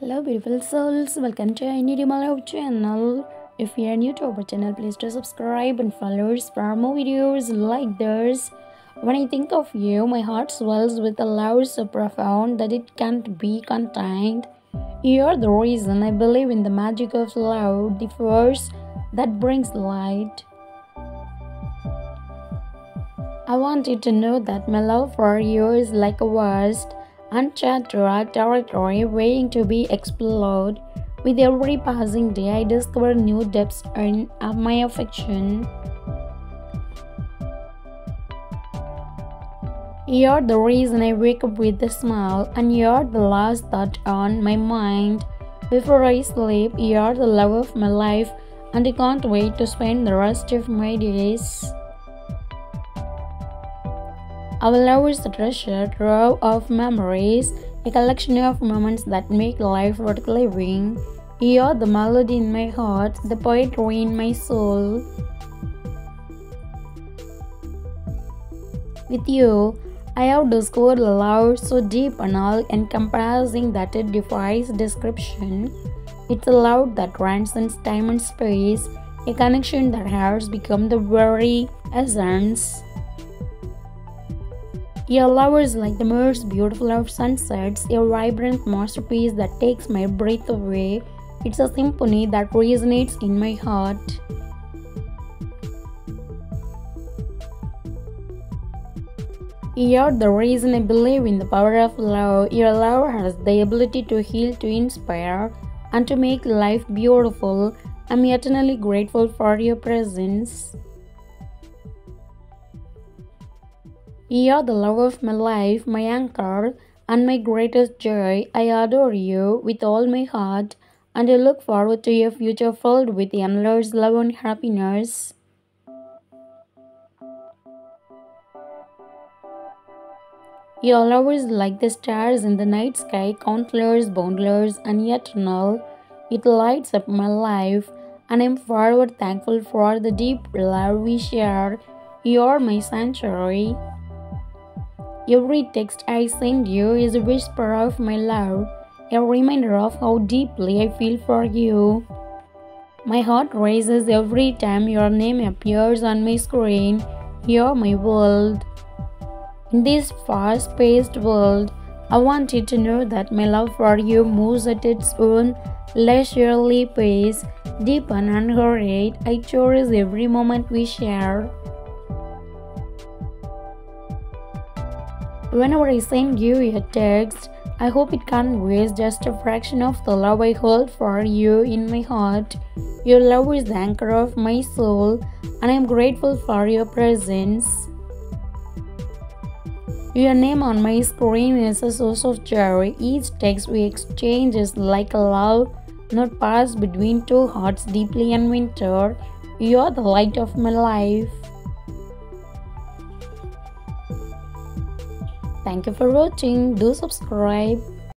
Hello, beautiful souls. Welcome to Any Love channel. If you are new to our channel, please do subscribe and follow us for more videos like this. When I think of you, my heart swells with a love so profound that it can't be contained. You're the reason I believe in the magic of love, the force that brings light. I want you to know that my love for you is like a vast, uncharted territory waiting to be explored. With every passing day, I discover new depths in of my affection. You're the reason I wake up with a smile, and you're the last thought on my mind. Before I sleep, you're the love of my life, and I can't wait to spend the rest of my days. Our love is a treasure trove of memories, a collection of moments that make life worth living. You're the melody in my heart, the poetry in my soul. With you, I have discovered a love so deep and all encompassing that it defies description. It's a love that transcends time and space, a connection that has become the very essence. Your love is like the most beautiful of sunsets, a vibrant masterpiece that takes my breath away. It's a symphony that resonates in my heart. You're the reason I believe in the power of love. Your love has the ability to heal, to inspire, and to make life beautiful. I'm eternally grateful for your presence. You're the love of my life, my anchor, and my greatest joy. I adore you with all my heart, and I look forward to your future filled with endless love and happiness. Your love is like the stars in the night sky, countless, boundless, and eternal. It lights up my life, and I'm forever thankful for the deep love we share. You're my sanctuary. Every text I send you is a whisper of my love, a reminder of how deeply I feel for you. My heart races every time your name appears on my screen. You're my world. In this fast paced world, I want you to know that my love for you moves at its own leisurely pace, deep and unhurried. I cherish every moment we share. Whenever I send you a text, I hope it can conveys just a fraction of the love I hold for you in my heart. Your love is the anchor of my soul, and I am grateful for your presence. Your name on my screen is a source of joy. Each text we exchange is like a love not passed between two hearts deeply unwintered. You are the light of my life. Thank you for watching. Do subscribe.